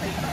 Thank you.